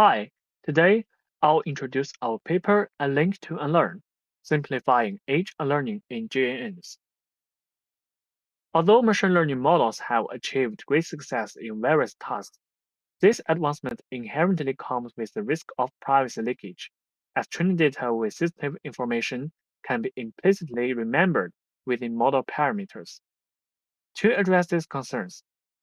Hi, today I'll introduce our paper Unlink to Unlearn, Simplifying Edge Unlearning in GNNs. Although machine learning models have achieved great success in various tasks, this advancement inherently comes with the risk of privacy leakage, as training data with sensitive information can be implicitly remembered within model parameters. To address these concerns,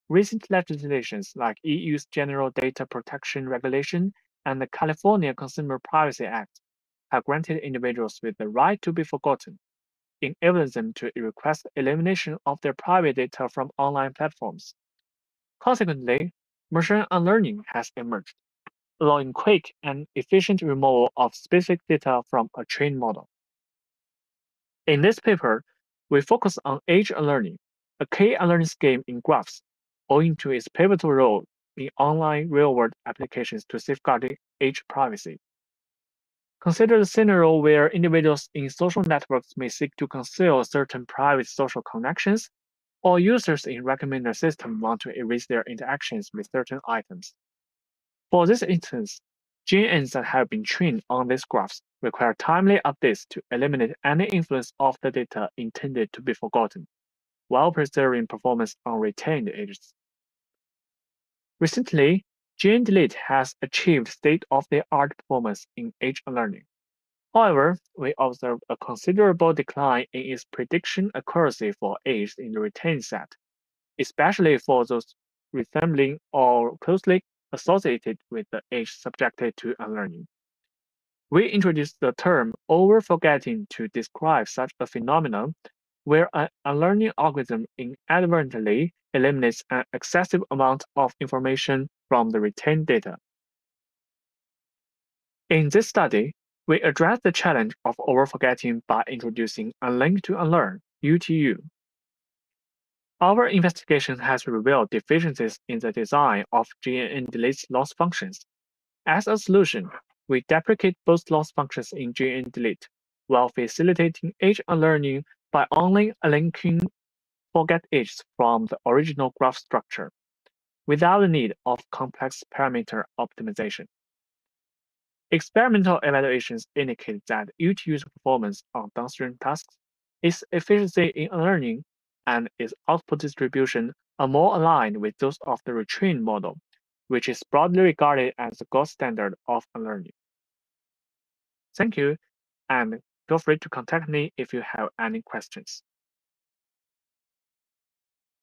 Recent legislations like EU's General Data Protection Regulation and the California Consumer Privacy Act have granted individuals with the right to be forgotten, enabling them to request elimination of their private data from online platforms. Consequently, machine unlearning has emerged, allowing quick and efficient removal of specific data from a trained model. In this paper, we focus on edge unlearning, a key learning scheme in graphs owing to its pivotal role in online real-world applications to safeguarding edge privacy. Consider the scenario where individuals in social networks may seek to conceal certain private social connections, or users in recommender system want to erase their interactions with certain items. For this instance, GNNs that have been trained on these graphs require timely updates to eliminate any influence of the data intended to be forgotten while preserving performance on retained edges. Recently, GNNDelete has achieved state-of-the-art performance in edge unlearning. However, we observed a considerable decline in its prediction accuracy for edges in the retained set, especially for those resembling or closely associated with the edge subjected to unlearning. We introduced the term over-forgetting to describe such a phenomenon where an unlearning algorithm inadvertently eliminates an excessive amount of information from the retained data. In this study, we address the challenge of overforgetting by introducing Unlink to Unlearn, UTU. Our investigation has revealed deficiencies in the design of GNN-delete loss functions. As a solution, we deprecate both loss functions in GNN-delete while facilitating edge unlearning by only linking forget edges from the original graph structure, without the need of complex parameter optimization. Experimental evaluations indicate that UTU's performance on downstream tasks, its efficiency in learning, and its output distribution are more aligned with those of the retrained model, which is broadly regarded as the gold standard of learning. Thank you, and Feel free to contact me if you have any questions.